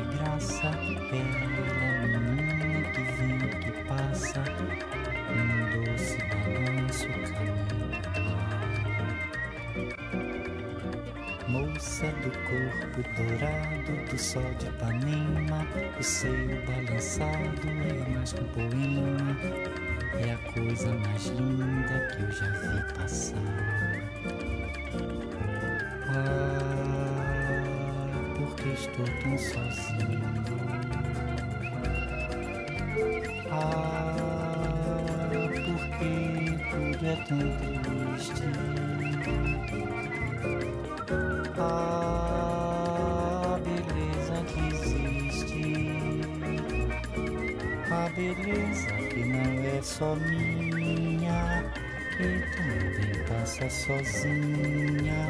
de graça. Ela, menina que vem que passa, num doce balanço caminho Moça do corpo dourado do sol de Ipanema, o seio balançado é mais que um poema, é a coisa mais linda que eu já vi passar. Ah, porque estou tão sozinho. Ah, porque tudo é tão triste. Ah, beleza que existe. A beleza que não é só minha, que também passa sozinha.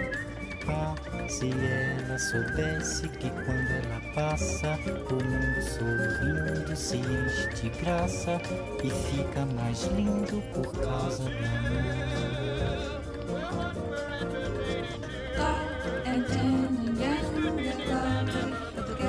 Se ela soubesse que quando ela passa, o mundo sorrindo se enche de graça e fica mais lindo por causa then again the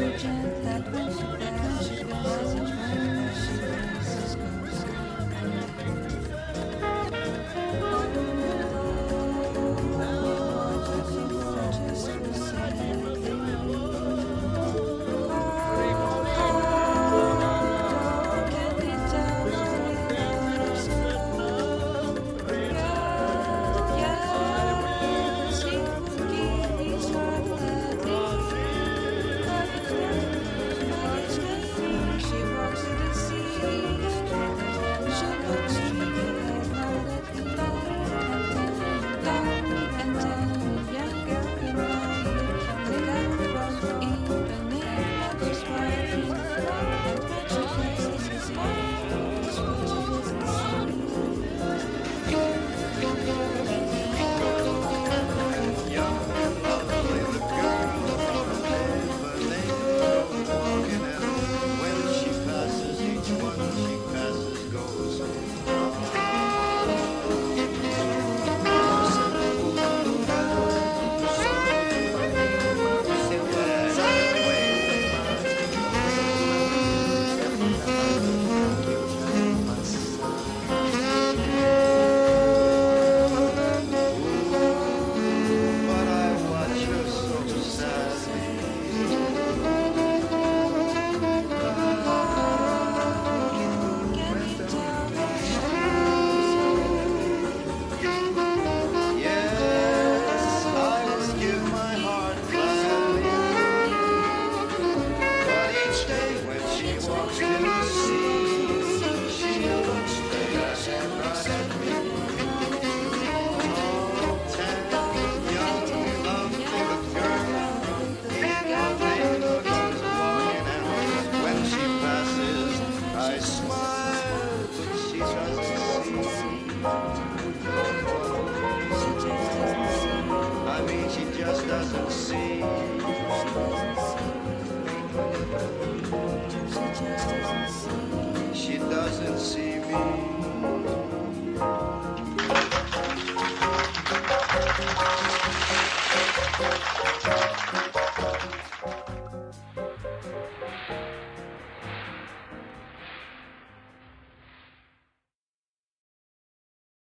children that went to bed. She doesn't see me.